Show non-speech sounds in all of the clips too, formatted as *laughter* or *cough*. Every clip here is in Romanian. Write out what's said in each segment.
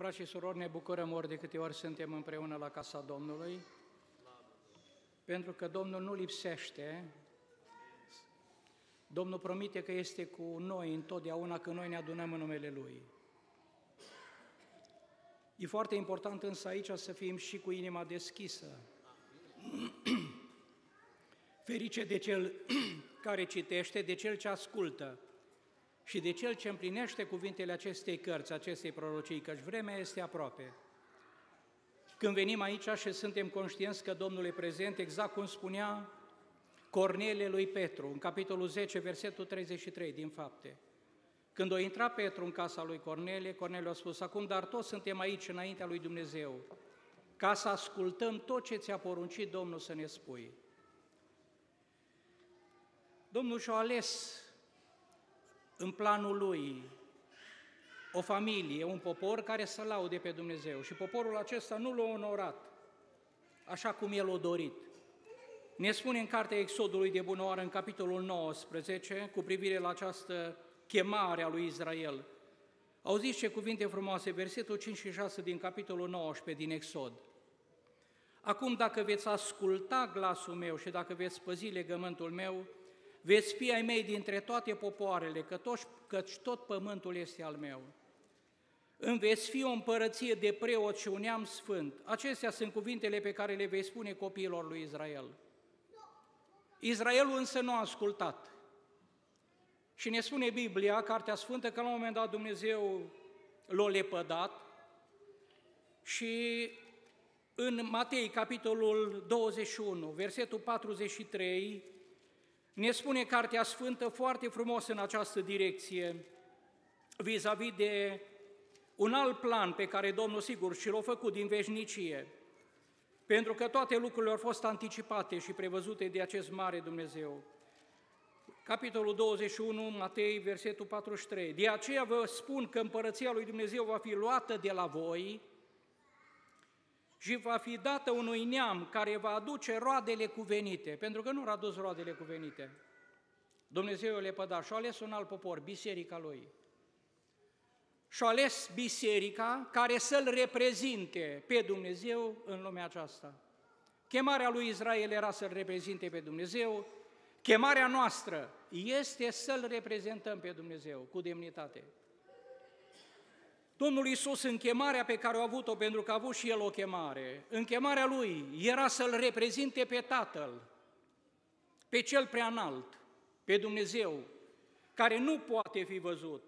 Frați și surori, ne bucurăm ori de câte ori suntem împreună la casa Domnului, pentru că Domnul nu lipsește, Domnul promite că este cu noi întotdeauna când noi ne adunăm în numele Lui. E foarte important însă aici să fim și cu inima deschisă. *clears throat* Ferice de cel *clears throat* care citește, de cel ce ascultă și de cel ce împlinește cuvintele acestei cărți, acestei prorocii, căci vremea este aproape. Când venim aici și suntem conștienți că Domnul e prezent, exact cum spunea Cornelie lui Petru, în capitolul 10, versetul 33 din fapte. Când o intra Petru în casa lui Cornelie, Cornelie a spus, acum dar toți suntem aici înaintea lui Dumnezeu, ca să ascultăm tot ce ți-a poruncit Domnul să ne spui. Domnul și-a ales în planul lui o familie, un popor care să laude pe Dumnezeu și poporul acesta nu l-a onorat așa cum el o dorit. Ne spune în cartea Exodului de bunoară, în capitolul 19, cu privire la această chemare a lui Israel. Auziți ce cuvinte frumoase, versetul 5 și 6 din capitolul 19 din Exod. Acum, dacă veți asculta glasul meu și dacă veți păzi legământul meu, veți fi ai mei dintre toate popoarele, că toți, căci tot pământul este al meu. Îmi veți fi o împărăție de preot și un neam sfânt. Acestea sunt cuvintele pe care le vei spune copiilor lui Israel. Israelul însă nu a ascultat. Și ne spune Biblia, Cartea Sfântă, că la un moment dat Dumnezeu l-a lepădat și în Matei, capitolul 21, versetul 43, ne spune Cartea Sfântă foarte frumos în această direcție, vis-a-vis de un alt plan pe care Domnul sigur și l-a făcut din veșnicie, pentru că toate lucrurile au fost anticipate și prevăzute de acest mare Dumnezeu. Capitolul 21, Matei, versetul 43. De aceea vă spun că împărăția lui Dumnezeu va fi luată de la voi și va fi dată unui neam care va aduce roadele cuvenite, pentru că nu a adus roadele cuvenite. Dumnezeu le păda și a ales un alt popor, biserica lui. Și a ales biserica care să-L reprezinte pe Dumnezeu în lumea aceasta. Chemarea lui Israel era să-L reprezinte pe Dumnezeu, chemarea noastră este să-L reprezentăm pe Dumnezeu cu demnitate. Domnul Iisus, în chemarea pe care a avut-o, pentru că a avut și El o chemare, în chemarea Lui era să-L reprezinte pe Tatăl, pe Cel prea înalt, pe Dumnezeu, care nu poate fi văzut.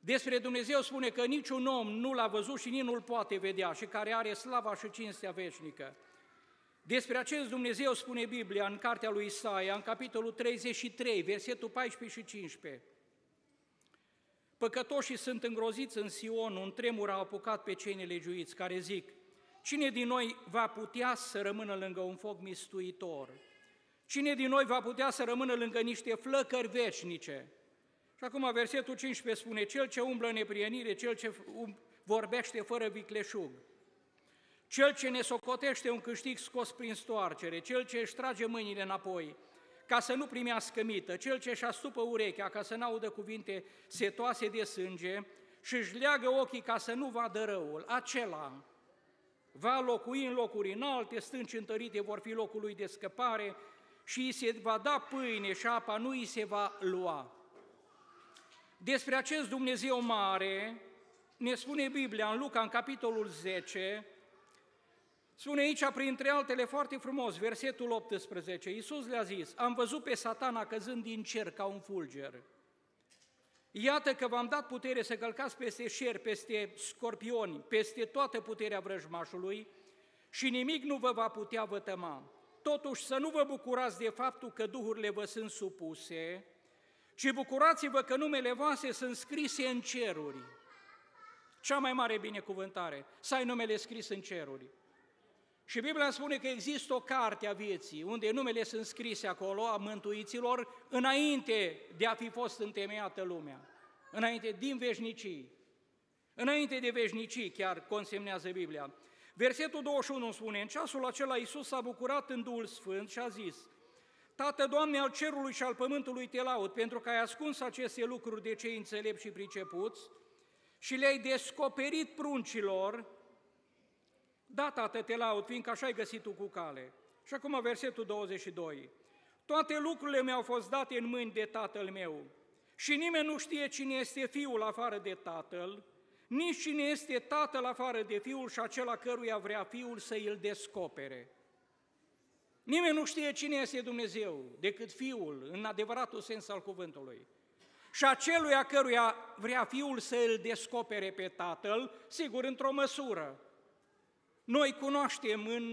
Despre Dumnezeu spune că niciun om nu l-a văzut și nici nu-l poate vedea și care are slava și cinstea veșnică. Despre acest Dumnezeu spune Biblia în cartea lui Isaia, în capitolul 33, versetul 14 și 15. Păcătoșii sunt îngroziți în Sion, un tremur a apucat pe cei nelegiuiți, care zic, cine din noi va putea să rămână lângă un foc mistuitor? Cine din noi va putea să rămână lângă niște flăcări veșnice? Și acum versetul 15 spune, cel ce umblă în neprienire, cel ce um, vorbește fără vicleșug, cel ce ne socotește un câștig scos prin stoarcere, cel ce își trage mâinile înapoi, ca să nu primească mită, cel ce își astupă urechea ca să n-audă cuvinte setoase de sânge și își leagă ochii ca să nu vadă răul, acela va locui în locuri înalte, stânci întărite vor fi locul lui de scăpare și îi se va da pâine și apa nu îi se va lua. Despre acest Dumnezeu mare ne spune Biblia în Luca, în capitolul 10, Spune aici, printre altele, foarte frumos, versetul 18, Iisus le-a zis, am văzut pe satana căzând din cer ca un fulger. Iată că v-am dat putere să călcați peste șer, peste scorpioni, peste toată puterea vrăjmașului și nimic nu vă va putea vătăma. Totuși să nu vă bucurați de faptul că duhurile vă sunt supuse, ci bucurați-vă că numele voastre sunt scrise în ceruri. Cea mai mare binecuvântare, să ai numele scris în ceruri. Și Biblia spune că există o carte a vieții, unde numele sunt scrise acolo, a mântuiților, înainte de a fi fost întemeiată lumea, înainte din veșnicii. Înainte de veșnicii, chiar consemnează Biblia. Versetul 21 spune, în ceasul acela Iisus s-a bucurat în Duhul Sfânt și a zis, Tată, Doamne, al cerului și al pământului te laud, pentru că ai ascuns aceste lucruri de cei înțelepți și pricepuți și le-ai descoperit pruncilor, da, tată, te laud, fiindcă așa ai găsit tu cu cale. Și acum versetul 22. Toate lucrurile mi-au fost date în mâini de tatăl meu și nimeni nu știe cine este fiul afară de tatăl, nici cine este tatăl afară de fiul și acela căruia vrea fiul să îl descopere. Nimeni nu știe cine este Dumnezeu decât fiul, în adevăratul sens al cuvântului. Și a căruia vrea fiul să îl descopere pe tatăl, sigur, într-o măsură. Noi cunoaștem în,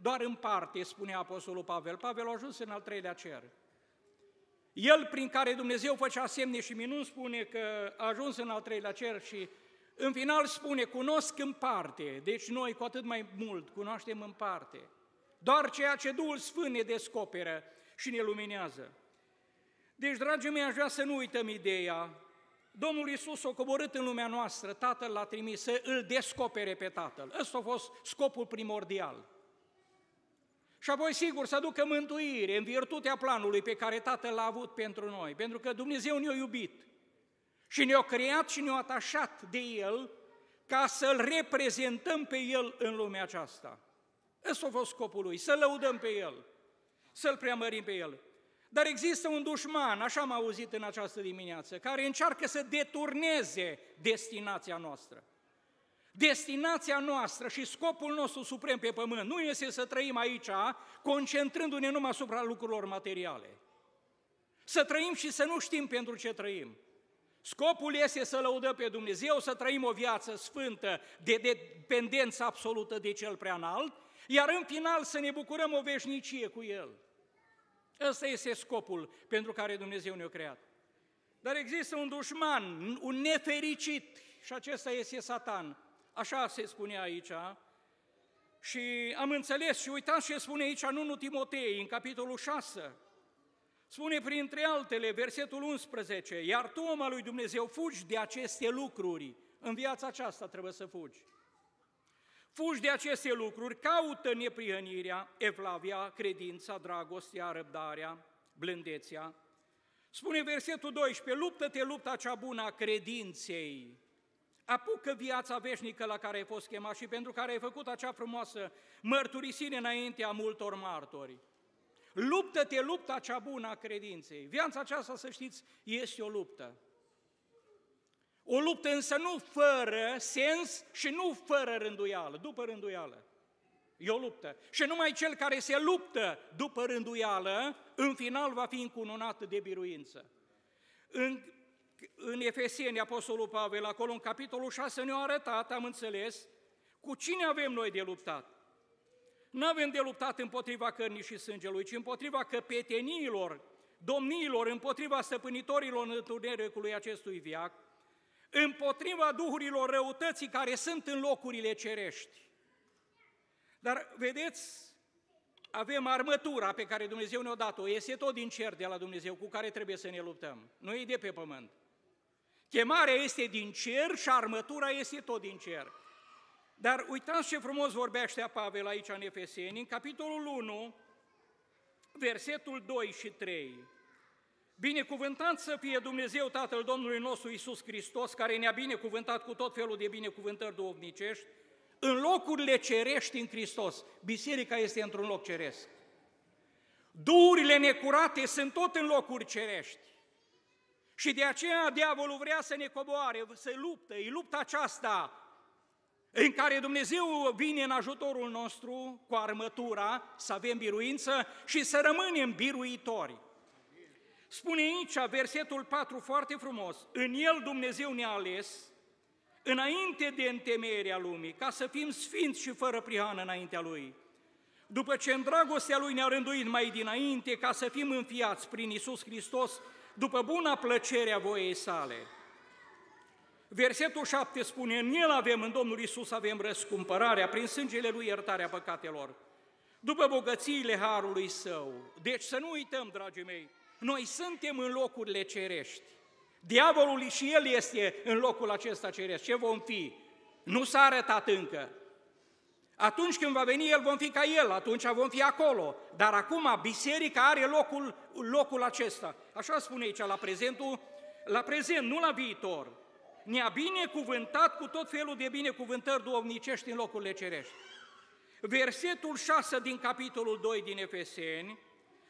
doar în parte, spune Apostolul Pavel. Pavel a ajuns în al treilea cer. El, prin care Dumnezeu făcea semne și minuni, spune că a ajuns în al treilea cer și în final spune, cunosc în parte, deci noi cu atât mai mult cunoaștem în parte. Doar ceea ce Duhul Sfânt ne descoperă și ne luminează. Deci, dragii mei, aș vrea să nu uităm ideea. Domnul Iisus a coborât în lumea noastră, Tatăl l-a trimis să îl descopere pe Tatăl. Ăsta a fost scopul primordial. Și apoi, sigur, să aducă mântuire în virtutea planului pe care Tatăl l-a avut pentru noi, pentru că Dumnezeu ne-a iubit și ne-a creat și ne-a atașat de El ca să-L reprezentăm pe El în lumea aceasta. Ăsta a fost scopul Lui, să lăudăm pe El, să-L preamărim pe El. Dar există un dușman, așa am auzit în această dimineață, care încearcă să deturneze destinația noastră. Destinația noastră și scopul nostru suprem pe pământ nu este să trăim aici concentrându-ne numai asupra lucrurilor materiale. Să trăim și să nu știm pentru ce trăim. Scopul este să lăudăm pe Dumnezeu, să trăim o viață sfântă de dependență absolută de Cel prea înalt, iar în final să ne bucurăm o veșnicie cu El. Ăsta este scopul pentru care Dumnezeu ne-a creat. Dar există un dușman, un nefericit, și acesta este Satan. Așa se spune aici. Și am înțeles și uitați ce spune aici în 1 Timotei, în capitolul 6. Spune printre altele, versetul 11, iar tu, om al lui Dumnezeu, fugi de aceste lucruri. În viața aceasta trebuie să fugi. Fugi de aceste lucruri, caută neprihănirea, evlavia, credința, dragostea, răbdarea, blândețea. Spune versetul 12, luptă-te lupta cea bună a credinței, apucă viața veșnică la care ai fost chemat și pentru care ai făcut acea frumoasă mărturisire înaintea multor martori. Luptă-te lupta cea bună a credinței. Viața aceasta, să știți, este o luptă. O luptă însă nu fără sens și nu fără rânduială, după rânduială. E o luptă. Și numai cel care se luptă după rânduială, în final va fi încununat de biruință. În, în Efeseni, Apostolul Pavel, acolo în capitolul 6, ne-a arătat, am înțeles, cu cine avem noi de luptat. Nu avem de luptat împotriva cărnii și sângelui, ci împotriva căpeteniilor, domniilor, împotriva stăpânitorilor întunericului acestui viac, împotriva duhurilor răutății care sunt în locurile cerești. Dar vedeți, avem armătura pe care Dumnezeu ne-a dat-o, este tot din cer de la Dumnezeu cu care trebuie să ne luptăm, nu e de pe pământ. Chemarea este din cer și armătura este tot din cer. Dar uitați ce frumos vorbește Pavel aici în Efeseni, în capitolul 1, versetul 2 și 3. Binecuvântat să fie Dumnezeu Tatăl Domnului nostru Isus Hristos, care ne-a binecuvântat cu tot felul de binecuvântări duhovnicești, în locurile cerești în Hristos. Biserica este într-un loc ceresc. Durile necurate sunt tot în locuri cerești. Și de aceea diavolul vrea să ne coboare, să luptă, e lupta aceasta în care Dumnezeu vine în ajutorul nostru cu armătura, să avem biruință și să rămânem biruitori. Spune aici, versetul 4, foarte frumos, în El Dumnezeu ne-a ales înainte de întemeierea lumii, ca să fim sfinți și fără prihană înaintea Lui. După ce în dragostea Lui ne-a rânduit mai dinainte, ca să fim înfiați prin Isus Hristos, după buna plăcere a voiei sale. Versetul 7 spune, în El avem, în Domnul Isus avem răscumpărarea, prin sângele Lui iertarea păcatelor, după bogățiile Harului Său. Deci să nu uităm, dragii mei, noi suntem în locurile cerești. Diavolul și el este în locul acesta ceresc. Ce vom fi? Nu s-a arătat încă. Atunci când va veni El, vom fi ca El, atunci vom fi acolo. Dar acum biserica are locul, locul acesta. Așa spune aici, la prezentul, la prezent, nu la viitor. ne-a binecuvântat cu tot felul de binecuvântări duovnicești în locurile cerești. Versetul 6 din capitolul 2 din Efeseni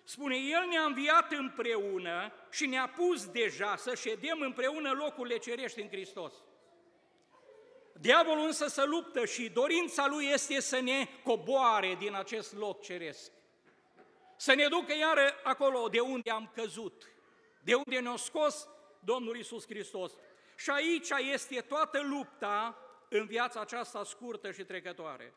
spune, El ne-a înviat împreună și ne-a pus deja să ședem împreună locurile cerești în Hristos. Diavolul însă să luptă și dorința lui este să ne coboare din acest loc ceresc. Să ne ducă iară acolo de unde am căzut, de unde ne-a scos Domnul Isus Hristos. Și aici este toată lupta în viața aceasta scurtă și trecătoare.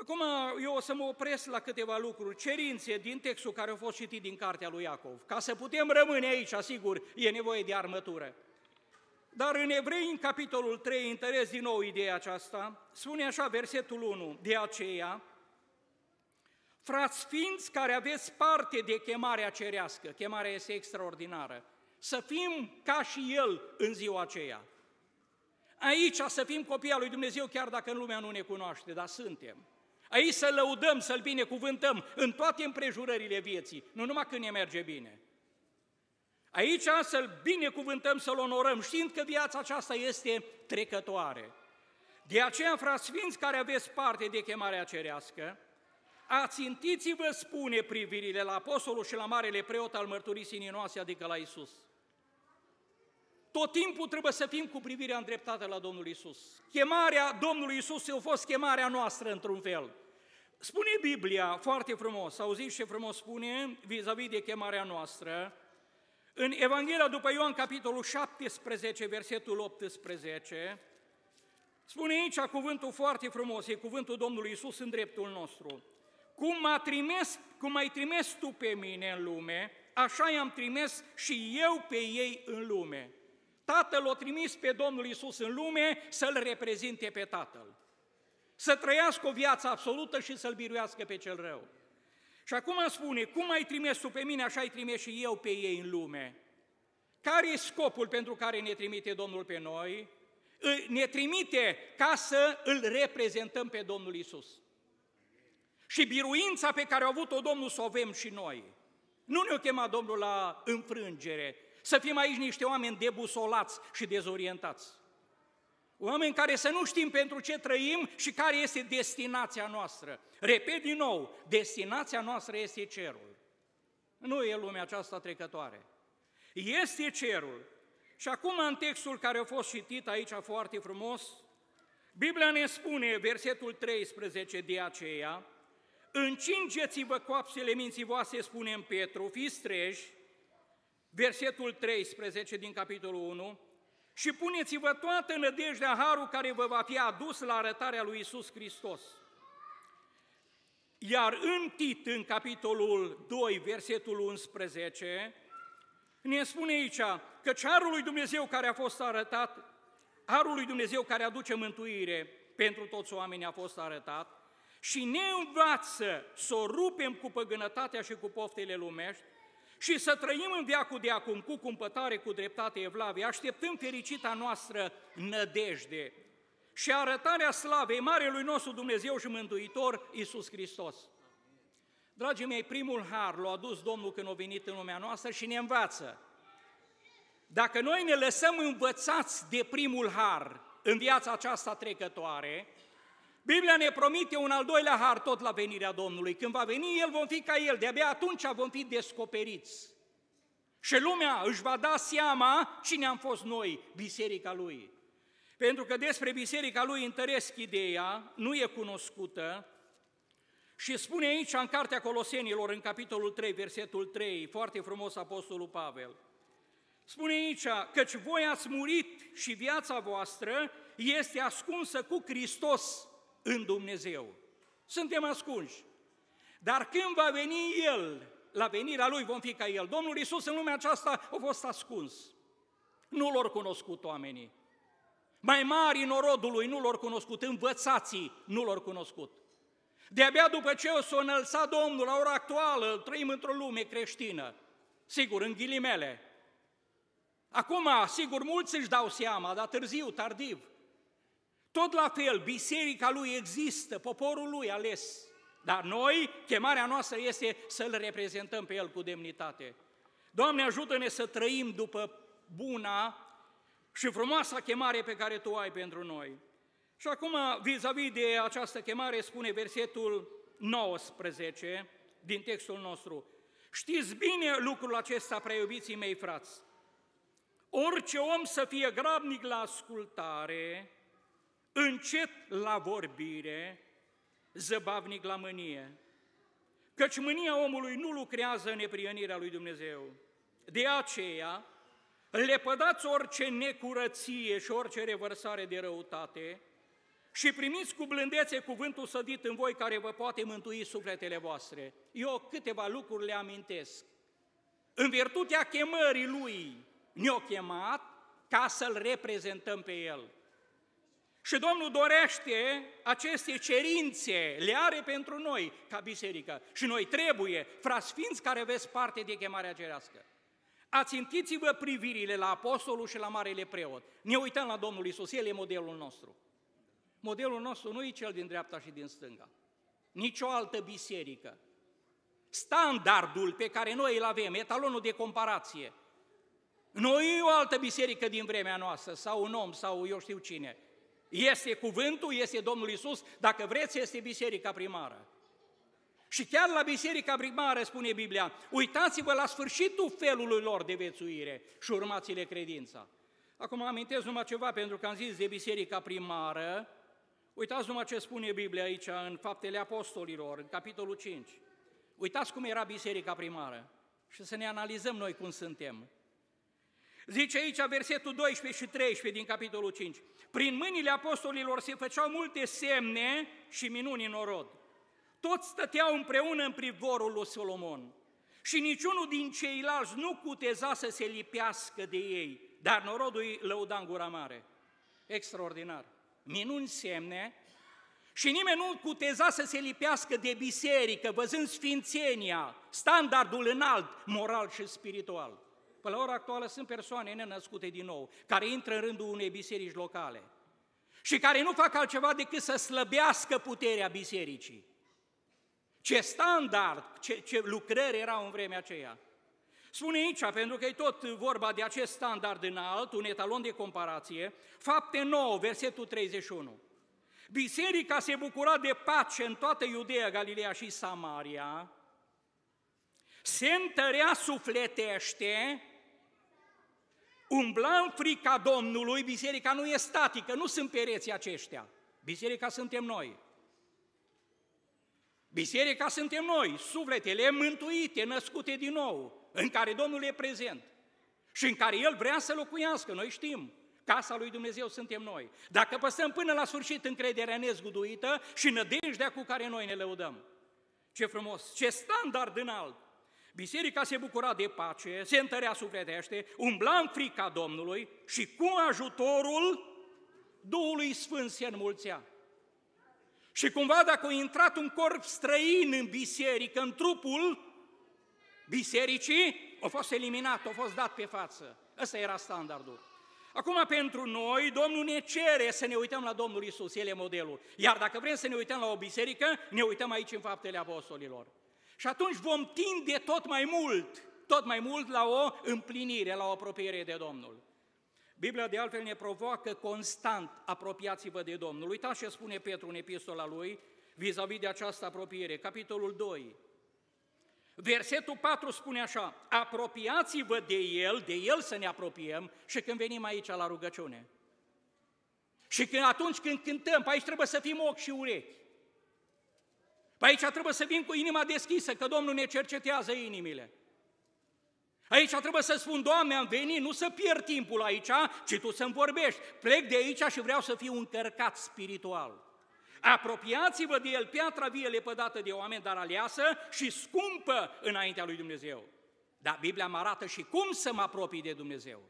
Acum eu o să mă opresc la câteva lucruri, cerințe din textul care a fost citit din cartea lui Iacov. Ca să putem rămâne aici, sigur, e nevoie de armătură. Dar în Evrei, în capitolul 3, întăresc din nou ideea aceasta, spune așa versetul 1, de aceea, frați ființi care aveți parte de chemarea cerească, chemarea este extraordinară, să fim ca și El în ziua aceea. Aici să fim copii al lui Dumnezeu, chiar dacă în lumea nu ne cunoaște, dar suntem. Aici să lăudăm, să-L binecuvântăm în toate împrejurările vieții, nu numai când ne merge bine. Aici să-L binecuvântăm, să-L onorăm, știind că viața aceasta este trecătoare. De aceea, frați sfinți care aveți parte de chemarea cerească, ațintiți-vă, spune privirile la apostolul și la marele preot al mărturisinii noastre, adică la Isus. Tot timpul trebuie să fim cu privirea îndreptată la Domnul Isus. Chemarea Domnului Isus a fost chemarea noastră într-un fel. Spune Biblia foarte frumos, auziți ce frumos spune vis-a-vis de chemarea noastră, în Evanghelia după Ioan, capitolul 17, versetul 18, spune aici cuvântul foarte frumos, e cuvântul Domnului Isus în dreptul nostru. Cum, m-a trimis, cum ai trimis tu pe mine în lume, așa i-am trimis și eu pe ei în lume. Tatăl o trimis pe Domnul Isus în lume să-L reprezinte pe Tatăl. Să trăiască o viață absolută și să-L biruiască pe cel rău. Și acum spune, cum ai trimis tu pe mine, așa ai trimis și eu pe ei în lume. Care e scopul pentru care ne trimite Domnul pe noi? Ne trimite ca să îl reprezentăm pe Domnul Isus. Și biruința pe care a avut-o Domnul să o avem și noi. Nu ne-o chema Domnul la înfrângere, să fim aici niște oameni debusolați și dezorientați. Oameni care să nu știm pentru ce trăim și care este destinația noastră. Repet din nou, destinația noastră este cerul. Nu e lumea aceasta trecătoare. Este cerul. Și acum în textul care a fost citit aici foarte frumos, Biblia ne spune, versetul 13, de aceea, Încingeți-vă coapsele minții voastre, spune în Petru, fiți treji, versetul 13 din capitolul 1, și puneți-vă toată nădejdea harul care vă va fi adus la arătarea lui Isus Hristos. Iar în Tit, în capitolul 2, versetul 11, ne spune aici că harul lui Dumnezeu care a fost arătat, harul lui Dumnezeu care aduce mântuire pentru toți oamenii a fost arătat și ne învață să o rupem cu păgânătatea și cu poftele lumești, și să trăim în viacul de acum cu cumpătare, cu dreptate evlavie, așteptăm fericita noastră nădejde și arătarea slavei Marelui nostru Dumnezeu și Mântuitor Iisus Hristos. Dragii mei, primul har l-a adus Domnul când a venit în lumea noastră și ne învață. Dacă noi ne lăsăm învățați de primul har în viața aceasta trecătoare, Biblia ne promite un al doilea har tot la venirea Domnului. Când va veni El, vom fi ca El, de-abia atunci vom fi descoperiți. Și lumea își va da seama cine am fost noi, biserica Lui. Pentru că despre biserica Lui întăresc ideea, nu e cunoscută, și spune aici în Cartea Colosenilor, în capitolul 3, versetul 3, foarte frumos Apostolul Pavel, spune aici, căci voi ați murit și viața voastră este ascunsă cu Hristos în Dumnezeu. Suntem ascunși. Dar când va veni El, la venirea Lui vom fi ca El. Domnul Iisus în lumea aceasta a fost ascuns. Nu l-au cunoscut oamenii. Mai mari norodului nu l-au cunoscut, învățații nu l-au cunoscut. De-abia după ce o s-a înălțat Domnul la ora actuală, trăim într-o lume creștină, sigur, în ghilimele. Acum, sigur, mulți își dau seama, dar târziu, tardiv. Tot la fel, biserica lui există, poporul lui ales. Dar noi, chemarea noastră este să-L reprezentăm pe El cu demnitate. Doamne, ajută-ne să trăim după buna și frumoasa chemare pe care Tu ai pentru noi. Și acum, vis-a-vis de această chemare, spune versetul 19 din textul nostru. Știți bine lucrul acesta, preiubiții mei frați. Orice om să fie grabnic la ascultare, încet la vorbire, zăbavnic la mânie. Căci mânia omului nu lucrează în neprienirea lui Dumnezeu. De aceea, lepădați orice necurăție și orice revărsare de răutate și primiți cu blândețe cuvântul sădit în voi care vă poate mântui sufletele voastre. Eu câteva lucruri le amintesc. În virtutea chemării Lui ne-a chemat ca să-L reprezentăm pe El. Și Domnul dorește aceste cerințe, le are pentru noi ca biserică. Și noi trebuie, frați sfinți care aveți parte de chemarea cerească. Ațintiți-vă privirile la apostolul și la marele preot. Ne uităm la Domnul Isus, El e modelul nostru. Modelul nostru nu e cel din dreapta și din stânga. Nici o altă biserică. Standardul pe care noi îl avem, etalonul de comparație, nu e o altă biserică din vremea noastră, sau un om, sau eu știu cine. Este cuvântul, este Domnul Isus, dacă vreți, este biserica primară. Și chiar la biserica primară, spune Biblia, uitați-vă la sfârșitul felului lor de vețuire și urmați-le credința. Acum amintesc numai ceva, pentru că am zis de biserica primară, uitați numai ce spune Biblia aici în Faptele Apostolilor, în capitolul 5. Uitați cum era biserica primară și să ne analizăm noi cum suntem. Zice aici versetul 12 și 13 din capitolul 5. Prin mâinile apostolilor se făceau multe semne și minuni în orod. Toți stăteau împreună în privorul lui Solomon și niciunul din ceilalți nu cuteza să se lipească de ei, dar norodul îi lăuda în gura mare. Extraordinar. Minuni semne și nimeni nu cuteza să se lipească de biserică, văzând sfințenia, standardul înalt, moral și spiritual. Până la ora actuală sunt persoane nenăscute din nou, care intră în rândul unei biserici locale și care nu fac altceva decât să slăbească puterea bisericii. Ce standard, ce, ce lucrări erau în vremea aceea. Spune aici, pentru că e tot vorba de acest standard înalt, un etalon de comparație, fapte 9, versetul 31. Biserica se bucura de pace în toată Iudeea, Galileea și Samaria, se întărea sufletește, umbla în frica Domnului, biserica nu e statică, nu sunt pereții aceștia. Biserica suntem noi. Biserica suntem noi, sufletele mântuite, născute din nou, în care Domnul e prezent și în care El vrea să locuiască, noi știm. Casa lui Dumnezeu suntem noi. Dacă păstrăm până la sfârșit încrederea nezguduită și nădejdea cu care noi ne lăudăm. Ce frumos, ce standard înalt! Biserica se bucura de pace, se întărea sufletește, umbla în frica Domnului și cu ajutorul Duhului Sfânt se înmulțea. Și cumva dacă a intrat un corp străin în biserică, în trupul bisericii, a fost eliminat, a fost dat pe față. Ăsta era standardul. Acum, pentru noi, Domnul ne cere să ne uităm la Domnul Isus, El e modelul. Iar dacă vrem să ne uităm la o biserică, ne uităm aici în faptele apostolilor. Și atunci vom tinde tot mai mult, tot mai mult la o împlinire, la o apropiere de Domnul. Biblia de altfel ne provoacă constant, apropiați-vă de Domnul. Uitați ce spune Petru în epistola lui, vis-a-vis de această apropiere, capitolul 2. Versetul 4 spune așa, apropiați-vă de El, de El să ne apropiem și când venim aici la rugăciune. Și când, atunci când cântăm, pe aici trebuie să fim ochi și urechi. Pe aici trebuie să vin cu inima deschisă, că Domnul ne cercetează inimile. Aici trebuie să spun, Doamne, am venit, nu să pierd timpul aici, ci Tu să-mi vorbești. Plec de aici și vreau să fiu încărcat spiritual. Apropiați-vă de el, piatra vie lepădată de oameni, dar aleasă și scumpă înaintea lui Dumnezeu. Dar Biblia mă arată și cum să mă apropii de Dumnezeu.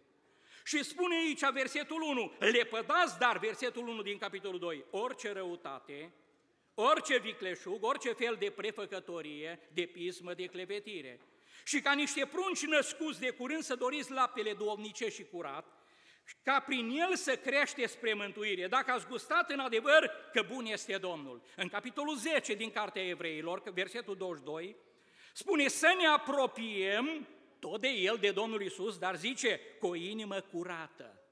Și spune aici versetul 1, lepădați, dar versetul 1 din capitolul 2, orice răutate, orice vicleșug, orice fel de prefăcătorie, de pismă, de clevetire. Și ca niște prunci născuți de curând să doriți laptele duomnice și curat, ca prin el să crește spre mântuire, dacă ați gustat în adevăr că bun este Domnul. În capitolul 10 din Cartea Evreilor, versetul 22, spune să ne apropiem tot de El, de Domnul Isus, dar zice cu o inimă curată.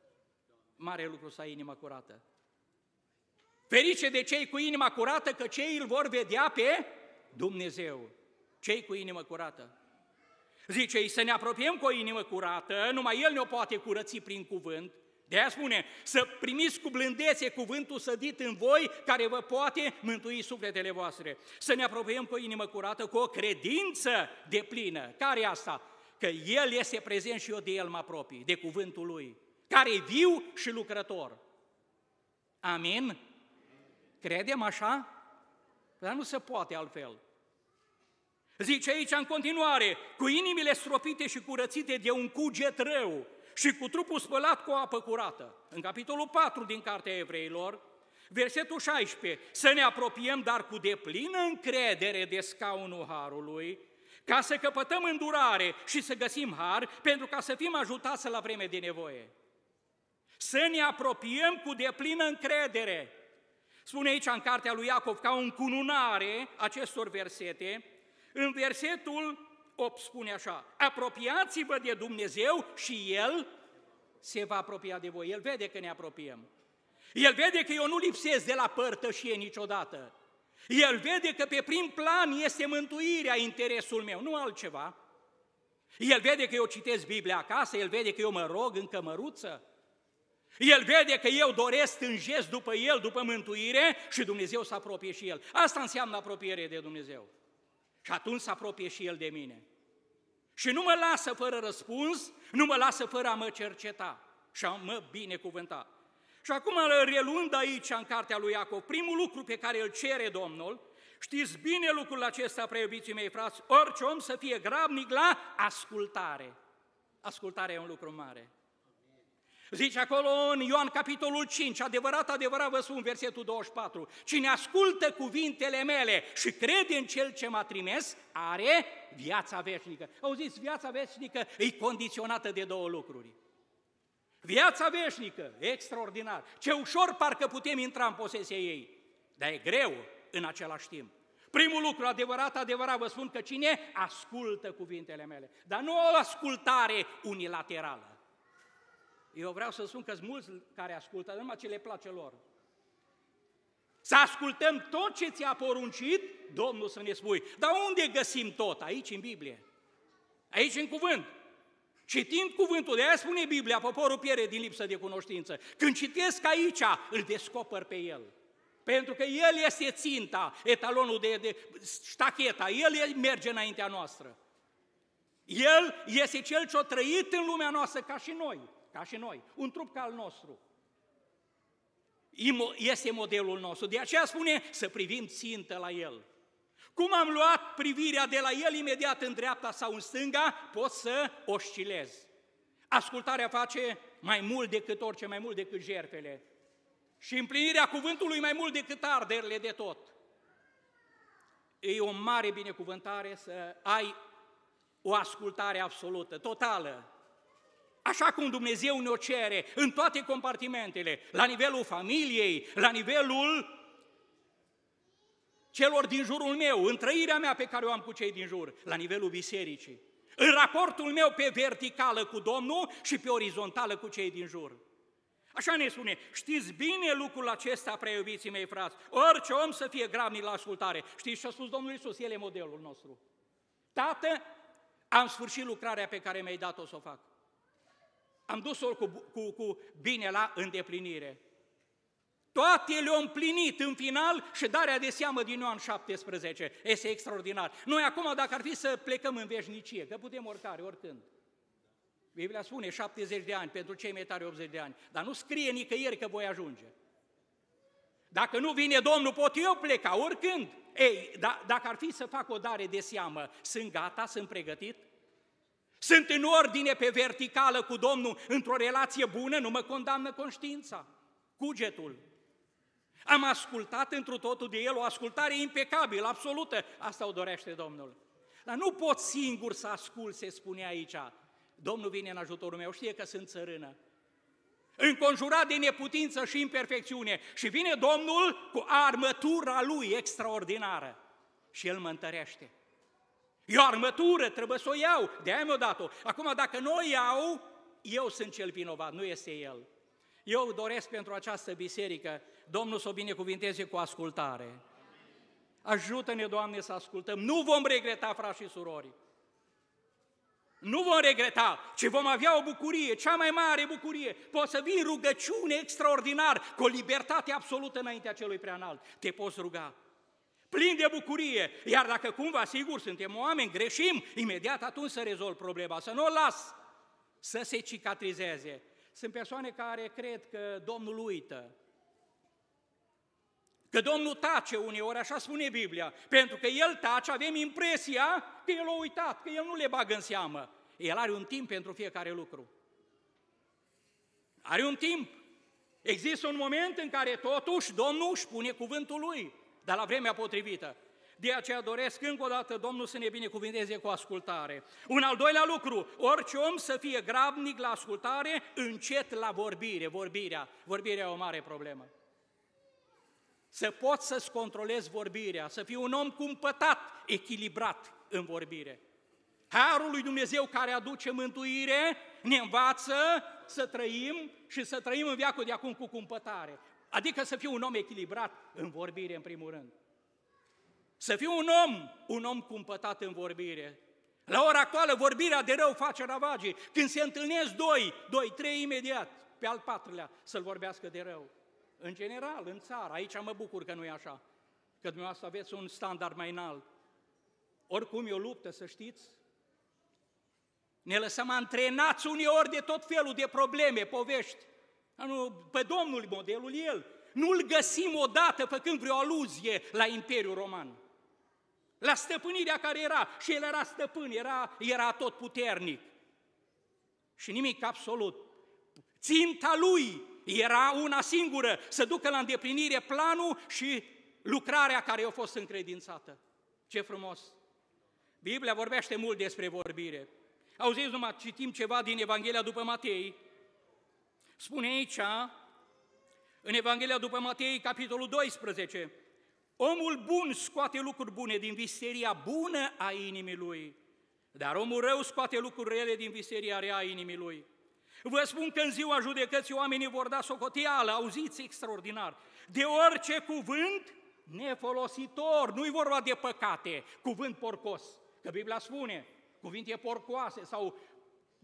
mare lucru să ai inima curată. Ferice de cei cu inima curată, că cei îl vor vedea pe Dumnezeu. Cei cu inimă curată. Zice, să ne apropiem cu o inimă curată, numai El ne-o poate curăți prin cuvânt. De aia spune, să primiți cu blândețe cuvântul sădit în voi, care vă poate mântui sufletele voastre. Să ne apropiem cu o inimă curată, cu o credință de plină. Care e asta? Că El este prezent și eu de El mă apropii, de cuvântul Lui, care e viu și lucrător. Amin? Credem așa? Dar nu se poate altfel. Zice aici în continuare, cu inimile stropite și curățite de un cuget rău și cu trupul spălat cu apă curată. În capitolul 4 din Cartea Evreilor, versetul 16, să ne apropiem dar cu deplină încredere de scaunul Harului, ca să căpătăm îndurare și să găsim har, pentru ca să fim ajutați la vreme de nevoie. Să ne apropiem cu deplină încredere. Spune aici în cartea lui Iacov ca o încununare acestor versete, în versetul 8 spune așa, apropiați-vă de Dumnezeu și El se va apropia de voi. El vede că ne apropiem. El vede că eu nu lipsesc de la părtășie niciodată. El vede că pe prim plan este mântuirea interesul meu, nu altceva. El vede că eu citesc Biblia acasă, el vede că eu mă rog în cămăruță, el vede că eu doresc în gest după El, după mântuire și Dumnezeu să apropie și El. Asta înseamnă apropiere de Dumnezeu. Și atunci se apropie și El de mine. Și nu mă lasă fără răspuns, nu mă lasă fără a mă cerceta și a mă binecuvânta. Și acum, reluând aici în cartea lui Iacov, primul lucru pe care îl cere Domnul, știți bine lucrul acesta, preiubiții mei frați, orice om să fie grabnic la ascultare. Ascultarea e un lucru mare. Zice acolo în Ioan capitolul 5, adevărat, adevărat vă spun, versetul 24, cine ascultă cuvintele mele și crede în cel ce m-a trimis, are viața veșnică. Auziți, viața veșnică e condiționată de două lucruri. Viața veșnică, extraordinar. Ce ușor parcă putem intra în posesia ei, dar e greu în același timp. Primul lucru, adevărat, adevărat, vă spun că cine ascultă cuvintele mele, dar nu o ascultare unilaterală. Eu vreau să spun că sunt mulți care ascultă, numai ce le place lor. Să ascultăm tot ce ți-a poruncit, Domnul să ne spui. Dar unde găsim tot? Aici în Biblie. Aici în cuvânt. Citind cuvântul, de aia spune Biblia, poporul pierde din lipsă de cunoștință. Când citesc aici, îl descoper pe el. Pentru că el este ținta, etalonul de, de ștacheta, el merge înaintea noastră. El este cel ce a trăit în lumea noastră ca și noi ca și noi, un trup ca al nostru. Este modelul nostru, de aceea spune să privim țintă la el. Cum am luat privirea de la el imediat în dreapta sau în stânga, pot să oscilez. Ascultarea face mai mult decât orice, mai mult decât jertfele. Și împlinirea cuvântului mai mult decât arderile de tot. E o mare binecuvântare să ai o ascultare absolută, totală, așa cum Dumnezeu ne-o cere în toate compartimentele, la nivelul familiei, la nivelul celor din jurul meu, în trăirea mea pe care o am cu cei din jur, la nivelul bisericii, în raportul meu pe verticală cu Domnul și pe orizontală cu cei din jur. Așa ne spune, știți bine lucrul acesta, prea iubiții mei frați, orice om să fie grabnic la ascultare. Știți ce a spus Domnul Iisus? El e modelul nostru. Tată, am sfârșit lucrarea pe care mi-ai dat-o să o fac. Am dus-o cu, cu, cu bine la îndeplinire. Toate le-au împlinit în final și darea de seamă din Ioan 17. Este extraordinar. Noi acum, dacă ar fi să plecăm în veșnicie, că putem oricare, oricând. Biblia spune 70 de ani, pentru cei mai tare 80 de ani, dar nu scrie nicăieri că voi ajunge. Dacă nu vine Domnul, pot eu pleca, oricând. Ei, da, dacă ar fi să fac o dare de seamă, sunt gata, sunt pregătit? Sunt în ordine pe verticală cu Domnul, într-o relație bună, nu mă condamnă conștiința, cugetul. Am ascultat întru totul de El, o ascultare impecabilă, absolută. Asta o dorește Domnul. Dar nu pot singur să ascult, se spune aici. Domnul vine în ajutorul meu, știe că sunt țărână. Înconjurat de neputință și imperfecțiune. Și vine Domnul cu armătura Lui extraordinară. Și El mă întărește. E o armătură, trebuie să o iau, de aia mi-o dat-o. Acum, dacă nu o iau, eu sunt cel vinovat, nu este el. Eu doresc pentru această biserică, Domnul să o binecuvinteze cu ascultare. Ajută-ne, Doamne, să ascultăm. Nu vom regreta, frați și surori. Nu vom regreta, ci vom avea o bucurie, cea mai mare bucurie. Poți să vii rugăciune extraordinar, cu o libertate absolută înaintea celui preanalt. Te poți ruga. Plin de bucurie. Iar dacă cumva, sigur, suntem oameni, greșim, imediat atunci să rezolv problema, să nu o las să se cicatrizeze. Sunt persoane care cred că Domnul uită, Că Domnul tace uneori, așa spune Biblia, pentru că El tace, avem impresia că El a uitat, că El nu le bagă în seamă. El are un timp pentru fiecare lucru. Are un timp. Există un moment în care totuși Domnul își pune cuvântul Lui, dar la vremea potrivită. De aceea doresc încă o dată Domnul să ne binecuvinteze cu ascultare. Un al doilea lucru, orice om să fie grabnic la ascultare, încet la vorbire. Vorbirea, vorbirea e o mare problemă să poți să-ți controlezi vorbirea, să fii un om cumpătat, echilibrat în vorbire. Harul lui Dumnezeu care aduce mântuire ne învață să trăim și să trăim în viacul de acum cu cumpătare. Adică să fii un om echilibrat în vorbire, în primul rând. Să fii un om, un om cumpătat în vorbire. La ora actuală, vorbirea de rău face ravagii. Când se întâlnesc doi, doi, trei imediat, pe al patrulea, să-l vorbească de rău. În general, în țară, aici mă bucur că nu e așa, că dumneavoastră aveți un standard mai înalt. Oricum e o luptă, să știți. Ne lăsăm antrenați uneori de tot felul de probleme, povești. Nu, pe Domnul, modelul el. Nu-l găsim odată făcând vreo aluzie la Imperiul Roman. La stăpânirea care era. Și el era stăpân, era, era tot puternic. Și nimic absolut. Ținta lui era una singură, să ducă la îndeplinire planul și lucrarea care i-a fost încredințată. Ce frumos! Biblia vorbește mult despre vorbire. Auziți numai, citim ceva din Evanghelia după Matei. Spune aici, în Evanghelia după Matei, capitolul 12, Omul bun scoate lucruri bune din viseria bună a inimii lui, dar omul rău scoate lucruri rele din viseria rea a inimii lui. Vă spun că în ziua judecății oamenii vor da socoteală, auziți, extraordinar, de orice cuvânt nefolositor, nu-i vorba de păcate, cuvânt porcos, că Biblia spune, cuvinte porcoase sau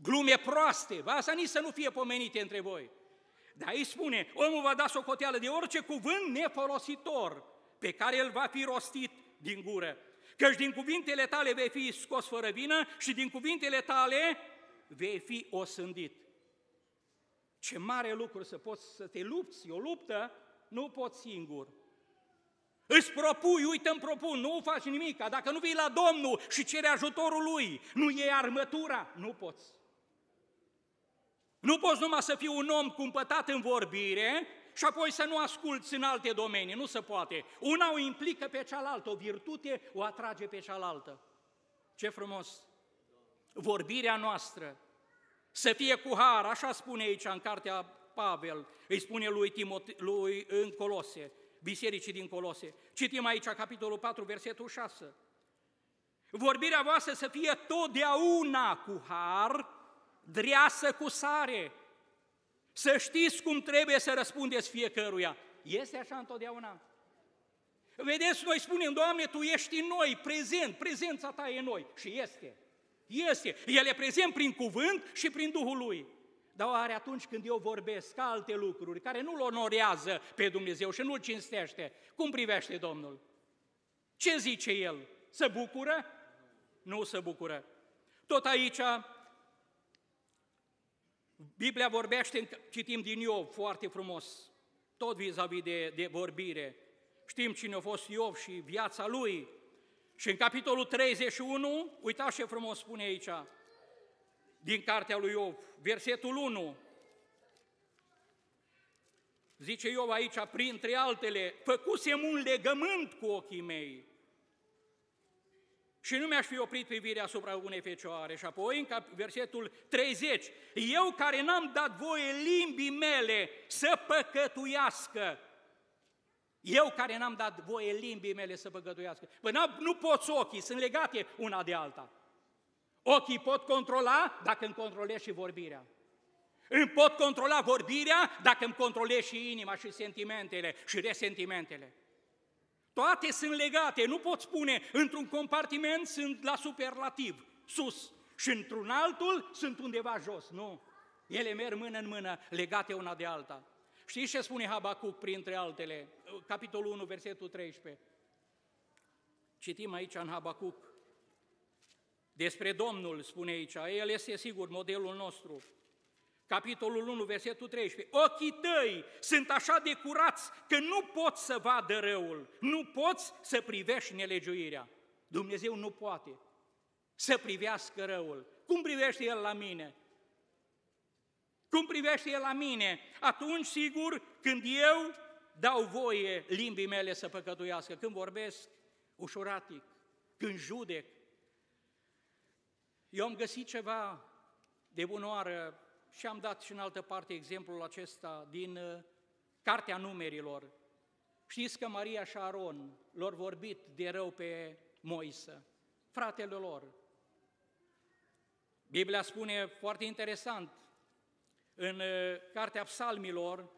glume proaste, va asta nici să nu fie pomenite între voi. Dar aici spune, omul va da socoteală de orice cuvânt nefolositor pe care el va fi rostit din gură. Căci din cuvintele tale vei fi scos fără vină și din cuvintele tale vei fi osândit. Ce mare lucru să poți să te lupți, o luptă nu poți singur. Îți propui, uite îmi propun, nu faci nimic, dacă nu vii la Domnul și cere ajutorul Lui, nu iei armătura, nu poți. Nu poți numai să fii un om cumpătat în vorbire și apoi să nu asculți în alte domenii, nu se poate. Una o implică pe cealaltă, o virtute o atrage pe cealaltă. Ce frumos! Vorbirea noastră să fie cu har, așa spune aici în cartea Pavel, îi spune lui, Timote, lui în Colose, bisericii din Colose. Citim aici capitolul 4, versetul 6. Vorbirea voastră să fie totdeauna cu har, dreasă cu sare. Să știți cum trebuie să răspundeți fiecăruia. Este așa întotdeauna? Vedeți, noi spunem, Doamne, Tu ești în noi, prezent, prezența Ta e în noi. Și este. Este. El e prezent prin cuvânt și prin Duhul Lui. Dar oare atunci când eu vorbesc alte lucruri care nu-L onorează pe Dumnezeu și nu-L cinstește, cum privește Domnul? Ce zice El? Se bucură? Nu se bucură. Tot aici, Biblia vorbește, citim din Iov foarte frumos, tot vis-a-vis de, de vorbire. Știm cine a fost Iov și viața lui, și în capitolul 31, uitați ce frumos spune aici, din cartea lui Iov, versetul 1, zice Iov aici, printre altele, făcusem un legământ cu ochii mei și nu mi-aș fi oprit privirea asupra unei fecioare. Și apoi, în versetul 30, eu care n-am dat voie limbii mele să păcătuiască, eu care n-am dat voie limbii mele să păgăduiască. Păi nu poți ochii, sunt legate una de alta. Ochii pot controla dacă îmi controlezi și vorbirea. Îmi pot controla vorbirea dacă îmi controlez și inima și sentimentele și resentimentele. Toate sunt legate, nu pot spune într-un compartiment sunt la superlativ, sus, și într-un altul sunt undeva jos, nu. Ele merg mână în mână, legate una de alta. Știți ce spune Habacuc printre altele? Capitolul 1, versetul 13. Citim aici în Habacuc. Despre Domnul, spune aici, El este sigur modelul nostru. Capitolul 1, versetul 13. Ochii tăi sunt așa de curați că nu poți să vadă răul, nu poți să privești nelegiuirea. Dumnezeu nu poate să privească răul. Cum privește El la mine? Cum privește El la mine? Atunci, sigur, când eu dau voie limbii mele să păcătuiască, când vorbesc ușuratic, când judec. Eu am găsit ceva de bunoară și am dat și în altă parte exemplul acesta din uh, Cartea Numerilor. Știți că Maria și Aron lor vorbit de rău pe Moise, fratele lor. Biblia spune foarte interesant, în uh, Cartea Psalmilor,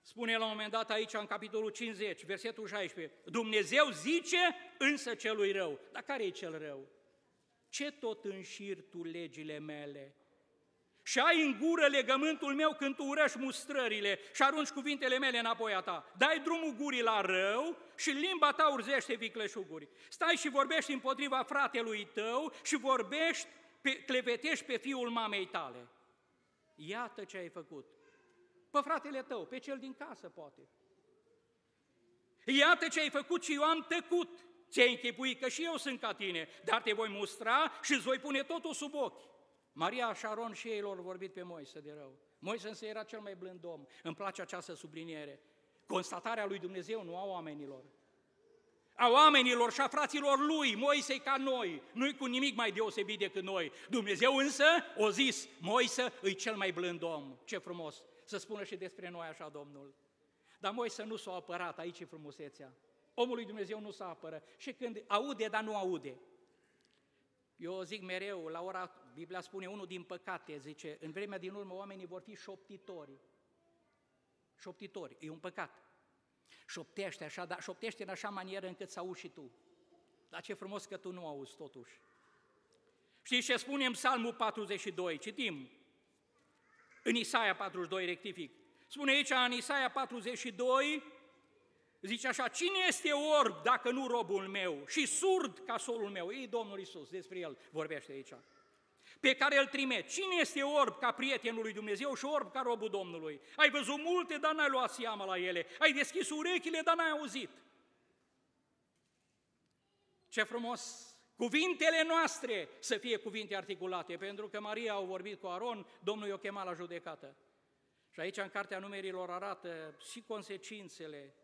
spune la un moment dat aici, în capitolul 50, versetul 16, Dumnezeu zice însă celui rău. Dar care e cel rău? Ce tot înșir tu legile mele? Și ai în gură legământul meu când tu urăști mustrările și arunci cuvintele mele înapoi a ta. Dai drumul gurii la rău și limba ta urzește vicleșuguri. Stai și vorbești împotriva fratelui tău și vorbești, pe, clevetești pe fiul mamei tale. Iată ce ai făcut. Pe fratele tău, pe cel din casă poate. Iată ce ai făcut și eu am tăcut. Ți-ai închipuit că și eu sunt ca tine, dar te voi mustra și îți voi pune totul sub ochi. Maria și Aron și ei lor vorbit pe Moise de rău. Moise însă era cel mai blând om. Îmi place această subliniere. Constatarea lui Dumnezeu, nu a oamenilor. A oamenilor și a fraților lui, Moise ca noi, nu-i cu nimic mai deosebit decât noi. Dumnezeu însă o zis, Moise îi cel mai blând om. Ce frumos să spună și despre noi așa Domnul. Dar Moise nu s-a apărat, aici e frumusețea. Omul lui Dumnezeu nu s-a apără. Și când aude, dar nu aude. Eu zic mereu, la ora, Biblia spune, unul din păcate, zice, în vremea din urmă oamenii vor fi șoptitori. Șoptitori, e un păcat. Șoptește așa, dar șoptește în așa manieră încât să auzi și tu. Dar ce frumos că tu nu auzi totuși. Știți ce spune în Psalmul 42? Citim. În Isaia 42, rectific. Spune aici în Isaia 42, Zice așa, cine este orb dacă nu robul meu și surd ca solul meu? Ei, Domnul Isus, despre el vorbește aici. Pe care îl trimit. Cine este orb ca prietenul lui Dumnezeu și orb ca robul Domnului? Ai văzut multe, dar n-ai luat seama la ele. Ai deschis urechile, dar n-ai auzit. Ce frumos! Cuvintele noastre să fie cuvinte articulate, pentru că Maria a vorbit cu Aron, Domnul i-a chemat la judecată. Și aici, în Cartea Numerilor, arată și consecințele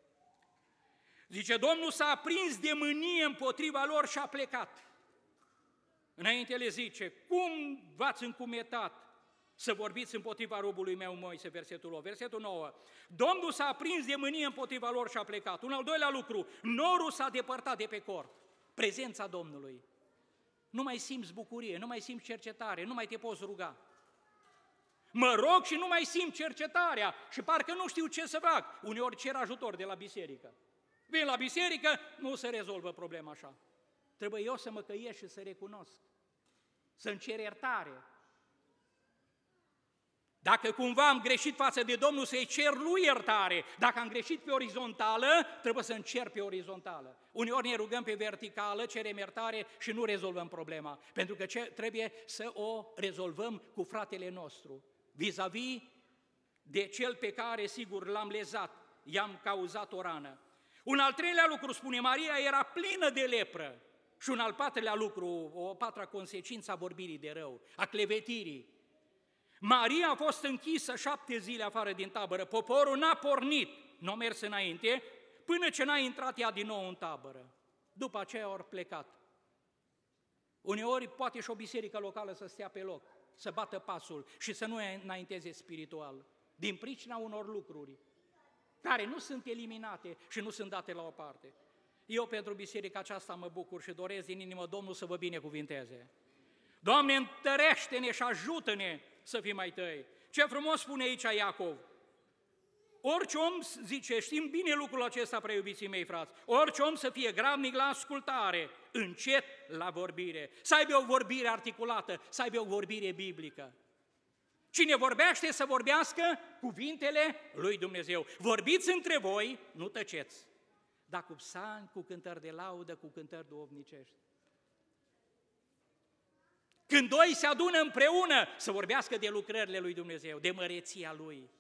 Zice, Domnul s-a aprins de mânie împotriva lor și a plecat. Înainte le zice, cum v-ați încumetat să vorbiți împotriva robului meu Moise, versetul 8. Versetul 9. Domnul s-a aprins de mânie împotriva lor și a plecat. Un al doilea lucru, norul s-a depărtat de pe corp. Prezența Domnului. Nu mai simți bucurie, nu mai simți cercetare, nu mai te poți ruga. Mă rog și nu mai simt cercetarea și parcă nu știu ce să fac. Uneori cer ajutor de la biserică. Vin la biserică, nu se rezolvă problema așa. Trebuie eu să mă căiesc și să recunosc, să-mi cer iertare. Dacă cumva am greșit față de Domnul, să-i cer lui iertare. Dacă am greșit pe orizontală, trebuie să încerc pe orizontală. Uneori ne rugăm pe verticală, cerem iertare și nu rezolvăm problema. Pentru că ce, trebuie să o rezolvăm cu fratele nostru, vis-a-vis de cel pe care, sigur, l-am lezat, i-am cauzat o rană. Un al treilea lucru, spune Maria, era plină de lepră. Și un al patrulea lucru, o patra consecință a vorbirii de rău, a clevetirii. Maria a fost închisă șapte zile afară din tabără, poporul n-a pornit, nu a mers înainte, până ce n-a intrat ea din nou în tabără. După aceea au plecat. Uneori poate și o biserică locală să stea pe loc, să bată pasul și să nu înainteze spiritual, din pricina unor lucruri care nu sunt eliminate și nu sunt date la o parte. Eu pentru biserica aceasta mă bucur și doresc din inimă Domnul să vă binecuvinteze. Doamne, întărește-ne și ajută-ne să fim mai tăi. Ce frumos spune aici Iacov. Orice om, zice, știm bine lucrul acesta, preiubiții mei, frați, orice om să fie gravnic la ascultare, încet la vorbire, să aibă o vorbire articulată, să aibă o vorbire biblică. Cine vorbește să vorbească cuvintele lui Dumnezeu. Vorbiți între voi, nu tăceți, dar cu psalmi, cu cântări de laudă, cu cântări duovnicești. Când doi se adună împreună să vorbească de lucrările lui Dumnezeu, de măreția lui,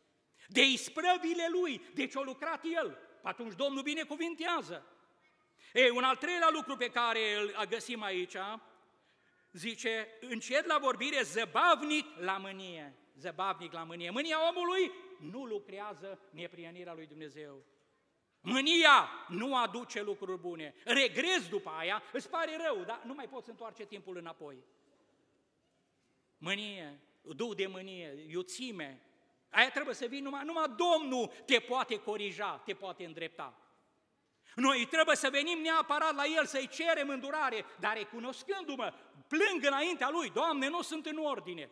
de isprăvile lui, de ce a lucrat el, atunci Domnul binecuvintează. E, un al treilea lucru pe care îl găsim aici, zice, încet la vorbire, zăbavnic la mânie. Zăbavnic la mânie. Mânia omului nu lucrează neprienirea lui Dumnezeu. Mânia nu aduce lucruri bune. Regres după aia, îți pare rău, dar nu mai poți întoarce timpul înapoi. Mânie, duh de mânie, iuțime, aia trebuie să vii numai, numai Domnul te poate corija, te poate îndrepta. Noi trebuie să venim neapărat la El, să-i cerem îndurare, dar recunoscându-mă, plâng înaintea Lui, Doamne, nu sunt în ordine.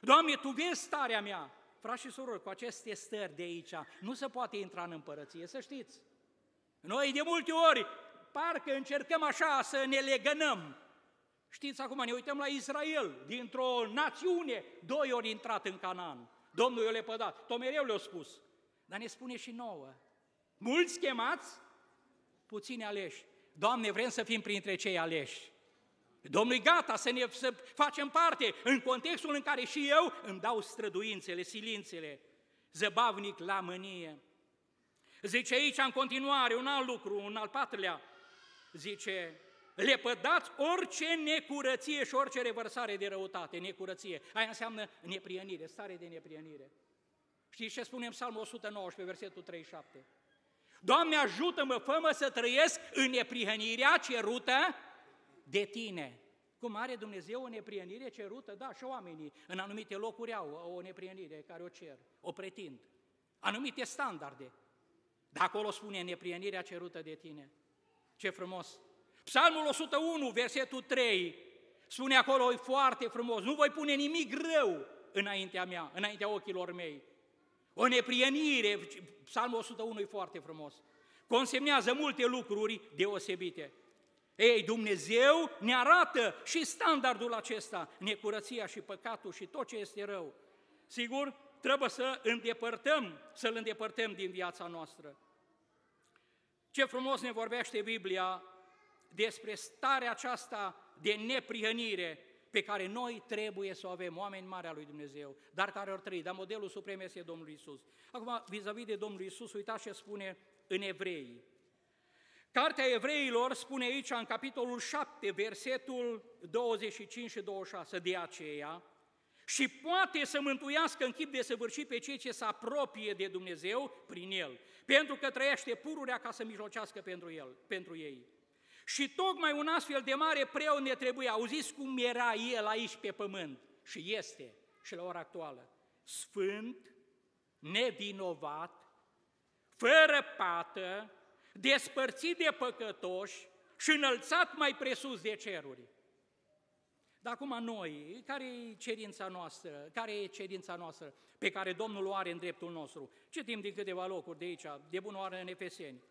Doamne, Tu vezi starea mea. Frați și surori, cu aceste stări de aici nu se poate intra în împărăție, să știți. Noi de multe ori parcă încercăm așa să ne legănăm. Știți, acum ne uităm la Israel, dintr-o națiune, doi ori intrat în Canaan. Domnul i-a lepădat, tot mereu le-a spus. Dar ne spune și nouă, mulți chemați, puțini aleși. Doamne, vrem să fim printre cei aleși. Domnul gata să, ne, să facem parte în contextul în care și eu îmi dau străduințele, silințele, zăbavnic la mânie. Zice aici în continuare un alt lucru, un al patrulea, zice, lepădați orice necurăție și orice revărsare de răutate, necurăție. Aia înseamnă neprienire, stare de neprienire. Știți ce spune în Psalmul 119, versetul 37? Doamne, ajută-mă, fă să trăiesc în neprihănirea cerută de tine. Cum are Dumnezeu o neprienire cerută? Da, și oamenii în anumite locuri au o neprienire care o cer, o pretind. Anumite standarde. Dar acolo spune neprienirea cerută de tine. Ce frumos! Psalmul 101, versetul 3, spune acolo, e foarte frumos, nu voi pune nimic rău înaintea mea, înaintea ochilor mei. O neprienire, Psalmul 101 e foarte frumos. Consemnează multe lucruri deosebite. Ei, Dumnezeu ne arată și standardul acesta, necurăția și păcatul și tot ce este rău. Sigur, trebuie să îndepărtăm, să-l îndepărtăm din viața noastră. Ce frumos ne vorbește Biblia despre starea aceasta de neprihănire pe care noi trebuie să o avem, oameni mari al lui Dumnezeu, dar care au trăit, dar modelul suprem este Domnul Isus. Acum, vis-a-vis de Domnul Isus, uitați ce spune în Evrei. Cartea Evreilor spune aici, în capitolul 7, versetul 25 și 26, de aceea, și poate să mântuiască în chip de săvârșit pe cei ce se apropie de Dumnezeu prin El, pentru că trăiește pururea ca să mijlocească pentru El, pentru ei. Și tocmai un astfel de mare preot ne trebuie. Auziți cum era el aici pe pământ și este și la ora actuală. Sfânt, nevinovat, fără pată, despărțit de păcătoși și înălțat mai presus de ceruri. Dar acum noi, care e cerința noastră? Care e cerința noastră pe care Domnul o are în dreptul nostru? Citim din câteva locuri de aici, de bună oară în Efeseni.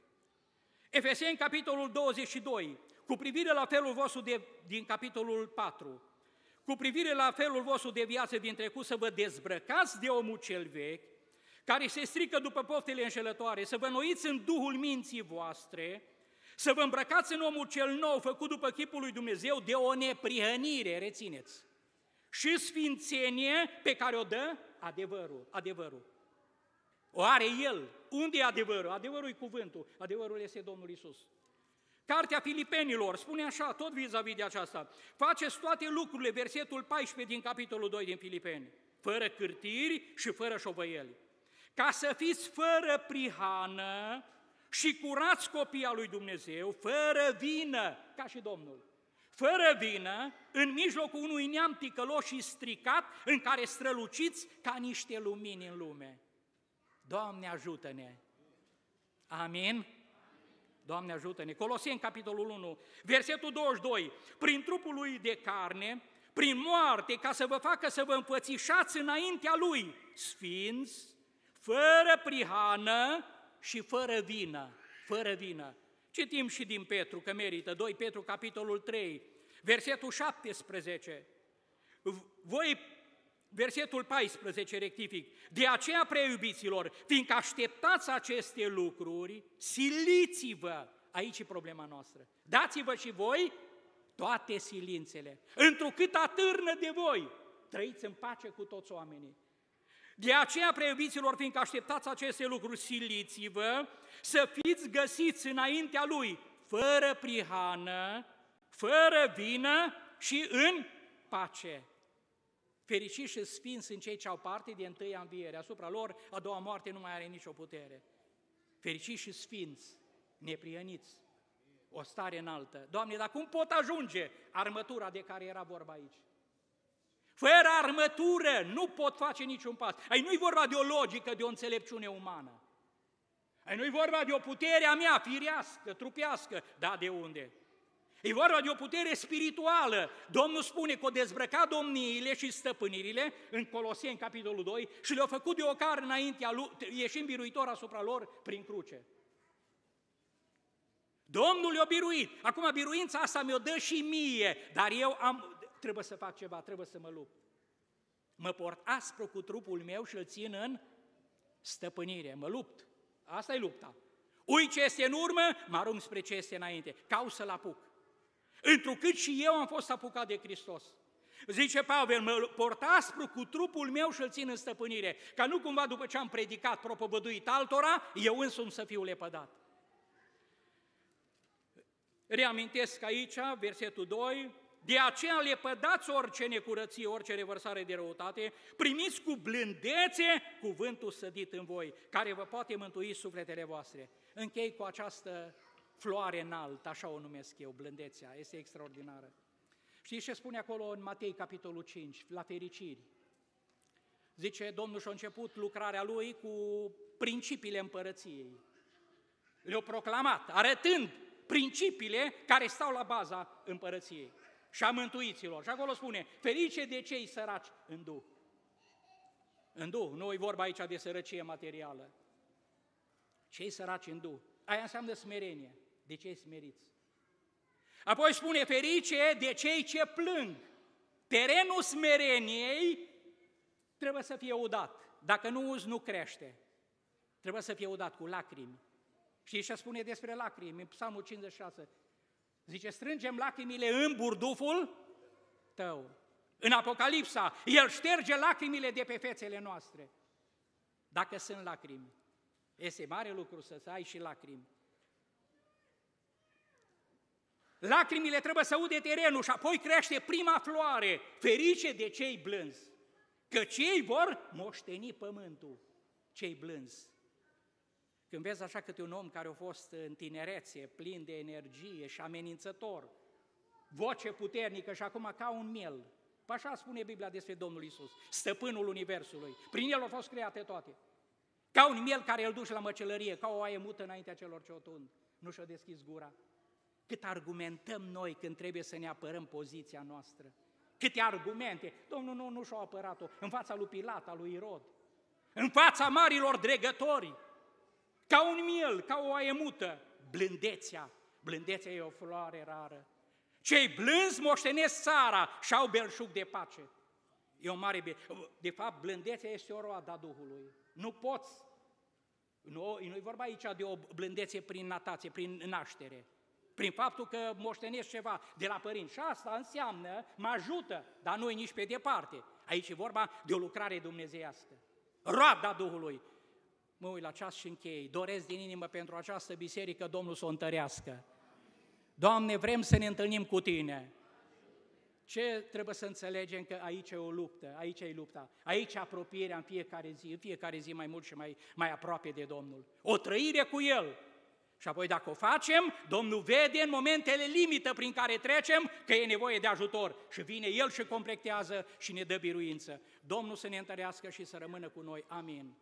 Efeseni, capitolul 22, cu privire la felul vostru de, din capitolul 4, cu privire la felul vostru de viață din trecut, să vă dezbrăcați de omul cel vechi, care se strică după poftele înșelătoare, să vă noiți în duhul minții voastre, să vă îmbrăcați în omul cel nou, făcut după chipul lui Dumnezeu, de o neprihănire, rețineți, și sfințenie pe care o dă adevărul, adevărul. O are El. Unde e adevărul? Adevărul e cuvântul. Adevărul este Domnul Isus. Cartea Filipenilor spune așa, tot vis-a-vis de aceasta, faceți toate lucrurile, versetul 14 din capitolul 2 din Filipeni, fără cârtiri și fără șovăieli, ca să fiți fără prihană și curați copii al lui Dumnezeu, fără vină, ca și Domnul, fără vină, în mijlocul unui neam ticălos și stricat, în care străluciți ca niște lumini în lume. Doamne ajută-ne! Amin? Doamne ajută-ne! Coloseni, capitolul 1, versetul 22. Prin trupul lui de carne, prin moarte, ca să vă facă să vă înfățișați înaintea Lui, sfinți, fără prihană și fără vină, fără vină. Citim și din Petru, că merită, 2 Petru, capitolul 3, versetul 17. Voi, versetul 14, rectific, de aceea, preiubiților, fiindcă așteptați aceste lucruri, siliți-vă, aici e problema noastră, dați-vă și voi toate silințele, întrucât atârnă de voi, trăiți în pace cu toți oamenii. De aceea, preiubiților, fiindcă așteptați aceste lucruri, siliți-vă să fiți găsiți înaintea Lui, fără prihană, fără vină și în pace. Fericiți și sfinți sunt cei ce au parte de întâia înviere. Asupra lor, a doua moarte nu mai are nicio putere. Fericiți și sfinți, neprieniți, o stare înaltă. Doamne, dar cum pot ajunge armătura de care era vorba aici? Fără armătură nu pot face niciun pas. Ai nu-i vorba de o logică, de o înțelepciune umană. Ai nu-i vorba de o putere a mea, firească, trupească. Da, de unde? E vorba de o putere spirituală. Domnul spune că o dezbrăca domniile și stăpânirile în Coloseni, capitolul 2, și le-a făcut de o car înaintea lui, ieșind biruitor asupra lor prin cruce. Domnul i-a biruit. Acum biruința asta mi-o dă și mie, dar eu am, trebuie să fac ceva, trebuie să mă lupt. Mă port aspru cu trupul meu și îl țin în stăpânire, mă lupt. Asta e lupta. Ui ce este în urmă, mă arunc spre ce este înainte. Cau să-l apuc. Întrucât și eu am fost apucat de Hristos. Zice Pavel, mă port aspru cu trupul meu și îl țin în stăpânire, ca nu cumva după ce am predicat, propovăduit altora, eu însumi să fiu lepădat. Reamintesc aici, versetul 2, de aceea lepădați orice necurăție, orice revărsare de răutate, primiți cu blândețe cuvântul sădit în voi, care vă poate mântui sufletele voastre. Închei cu această floare înaltă, așa o numesc eu, blândețea, este extraordinară. Știți ce spune acolo în Matei, capitolul 5, la fericiri? Zice, Domnul și-a început lucrarea Lui cu principiile împărăției. Le-a proclamat, arătând principiile care stau la baza împărăției și a mântuiților. Și acolo spune, ferice de cei săraci în Duh. În Duh, nu e vorba aici de sărăcie materială. Cei săraci în Duh. Aia înseamnă smerenie. De cei smeriți. Apoi spune, ferice de cei ce plâng. Terenul smereniei trebuie să fie udat. Dacă nu uzi, nu crește. Trebuie să fie udat cu lacrimi. Și ce spune despre lacrimi în Psalmul 56? Zice, strângem lacrimile în burduful tău. În Apocalipsa, El șterge lacrimile de pe fețele noastre. Dacă sunt lacrimi. Este mare lucru să ai și lacrimi. Lacrimile trebuie să ude terenul și apoi crește prima floare, ferice de cei blânzi, că cei vor moșteni pământul, cei blânzi. Când vezi așa câte un om care a fost în tinerețe, plin de energie și amenințător, voce puternică și acum ca un miel, păi așa spune Biblia despre Domnul Isus, stăpânul Universului. Prin El au fost create toate. Ca un miel care îl duce la măcelărie, ca o oaie mută înaintea celor ce o tund. Nu și-a deschis gura. Cât argumentăm noi când trebuie să ne apărăm poziția noastră. Câte argumente. Domnul nu, nu și-a apărat-o în fața lui Pilat, lui Irod. În fața marilor dregători ca un miel, ca o oaie mută, blândețea, blândețea e o floare rară. Cei blânzi moștenesc țara și au belșug de pace. E o mare bine. De fapt, blândețea este o roadă a Duhului. Nu poți. Nu, nu e vorba aici de o blândețe prin natație, prin naștere. Prin faptul că moștenesc ceva de la părinți. Și asta înseamnă, mă ajută, dar nu e nici pe departe. Aici e vorba de o lucrare dumnezeiască. Roada Duhului mă uit la ceas și închei, doresc din inimă pentru această biserică Domnul să o întărească. Doamne, vrem să ne întâlnim cu Tine. Ce trebuie să înțelegem? Că aici e o luptă, aici e lupta, aici e apropierea în fiecare zi, în fiecare zi mai mult și mai, mai aproape de Domnul. O trăire cu El. Și apoi dacă o facem, Domnul vede în momentele limită prin care trecem că e nevoie de ajutor și vine El și completează și ne dă biruință. Domnul să ne întărească și să rămână cu noi. Amin.